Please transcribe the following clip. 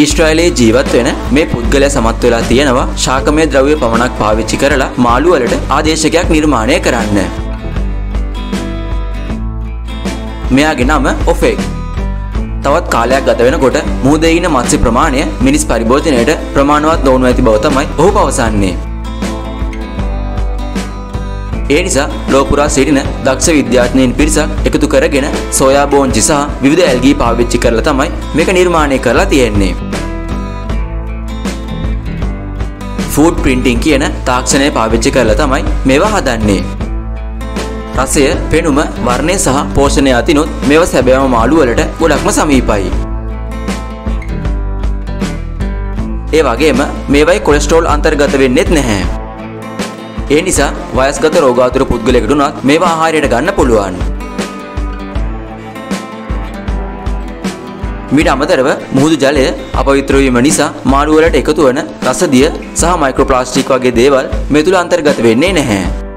ඊශ්‍රායලයේ ජීවත් වෙන මේ පුද්ගලයා සමත් වෙලා තියෙනවා ශාකමය ද්‍රව්‍ය පමණක් පාවිච්චි කරලා මාළු වලට ආදේශකයක් නිර්මාණය කරන්න. මෙයාගේ නම ඔෆෙක්. තවත් කාලයක් ගත වෙනකොට මුහුදේ ඉන්න මත්ස්‍ය ප්‍රමාණය මිනිස් පරිභෝජනයට ප්‍රමාණවත් නොවනු ඇති බව තමයි ඔහු පවසන්නේ. ඒ නිසා ලෝපුරා සිටින දක්ෂ විද්‍යාඥයින් පිරිසක් එකතු කරගෙන සෝයා බෝංචි සහ විවිධ ඇල්ගී පාවිච්චි කරලා තමයි මේක නිර්මාණය කරලා තියෙන්නේ. ෆූඩ් ප්‍රින්ටිං කියන තාක්ෂණය පාවිච්චි කරලා තමයි මේවා හදන්නේ. රසය, පෙනුම, වර්ණය සහ පෝෂණය අතිනුත් මේවා සැබෑම මාළු වලට ගොඩක්ම සමීපයි. ඒ වගේම මේවයි කොලෙස්ටරෝල් අන්තර්ගත වෙන්නෙත් නැහැ. ඒ නිසා වයස්ගත රෝගාතුර පුද්ගලයෙකුට උනත් මේවා ආහාරයට ගන්න පුළුවන්. මීට අමතරව මුහුදු ජලය අපවිත්‍ර වීම නිසා මාළු වලට එකතු වන රසදිය සහ මයික්‍රෝප්ලාස්ටික් වගේ දේවල් මේ තුල අන්තර්ගත වෙන්නේ නැහැ.